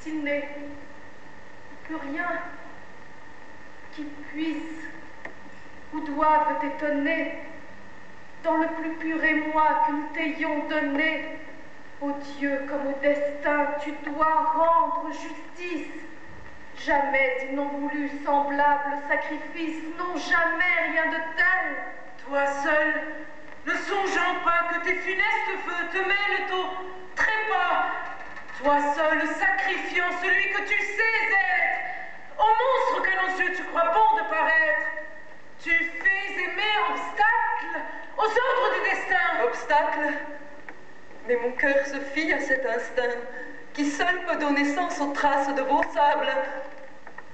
s'il n'est plus rien qui puisse ou doive t'étonner dans le plus pur émoi que nous t'ayons donné. Au Dieu comme au destin, tu dois rendre justice. Jamais ils n'ont voulu semblable sacrifice, non jamais rien de tel. Toi seul, ne songeant pas que tes funestes feux te mêlent au toi seul sacrifiant celui que tu sais être, au monstre que nos yeux tu crois bon de paraître, tu fais aimer obstacle aux ordres du destin. Obstacle? Mais mon cœur se fie à cet instinct qui seul peut donner sens aux traces de vos sables.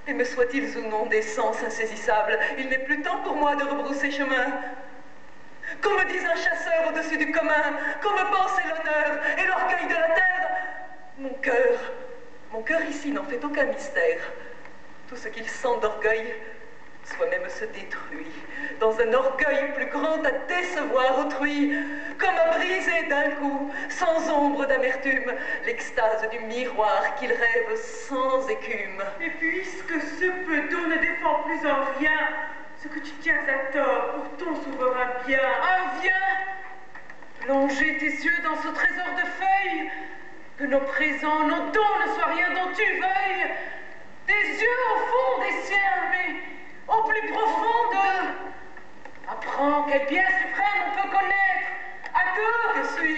Et me soient-ils ou non des sens insaisissables, il n'est plus temps pour moi de rebrousser chemin. Qu'on me dise un chasseur au-dessus du commun, qu'on me pense l'honneur et l'orgueil de la terre. Mon cœur, mon cœur ici n'en fait aucun mystère. Tout ce qu'il sent d'orgueil soi-même se détruit, dans un orgueil plus grand à décevoir autrui, comme à briser d'un coup, sans ombre d'amertume, l'extase du miroir qu'il rêve sans écume. Et puisque ce peu d'eau ne défend plus en rien ce que tu tiens à tort pour ton souverain bien, ah viens, plonger tes yeux dans ce trésor de feuilles, nos présents, nos dons ne soient rien dont tu veuilles, des yeux au fond des ciels, mais au plus profond d'eux. Apprends quel bien suprême on peut connaître, à deux que celui